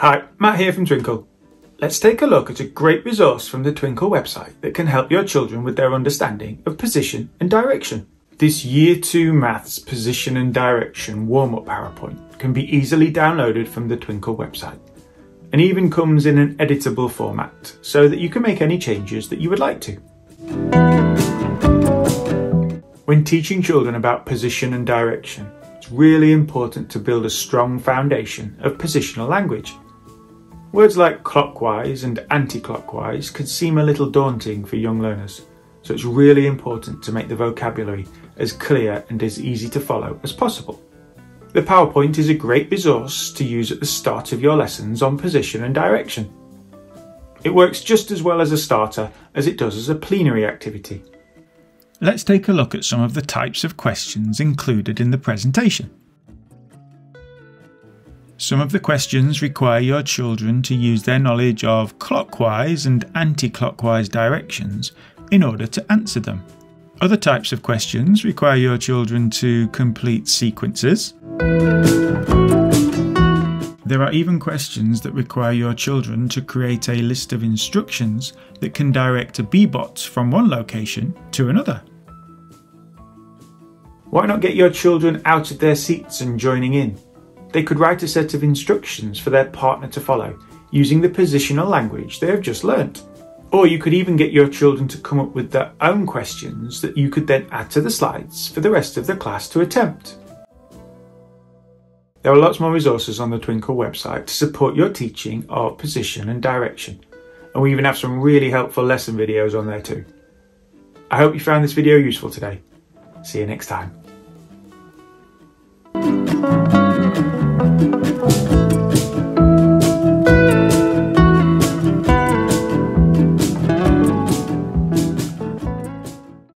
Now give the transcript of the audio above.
Hi, Mat here from Twinkl. Let's take a look at a great resource from the Twinkl website that can help your children with their understanding of position and direction. This Year 2 Maths Position and Direction warm-up PowerPoint can be easily downloaded from the Twinkl website and even comes in an editable format so that you can make any changes that you would like to. When teaching children about position and direction, it's really important to build a strong foundation of positional language. Words like clockwise and anti-clockwise could seem a little daunting for young learners, so it's really important to make the vocabulary as clear and as easy to follow as possible. The PowerPoint is a great resource to use at the start of your lessons on position and direction. It works just as well as a starter as it does as a plenary activity. Let's take a look at some of the types of questions included in the presentation. Some of the questions require your children to use their knowledge of clockwise and anti-clockwise directions in order to answer them. Other types of questions require your children to complete sequences. There are even questions that require your children to create a list of instructions that can direct a Bee-Bot from one location to another. Why not get your children out of their seats and joining in? They could write a set of instructions for their partner to follow using the positional language they have just learnt. Or you could even get your children to come up with their own questions that you could then add to the slides for the rest of the class to attempt. There are lots more resources on the Twinkl website to support your teaching of position and direction, and we even have some really helpful lesson videos on there too. I hope you found this video useful today. See you next time. Música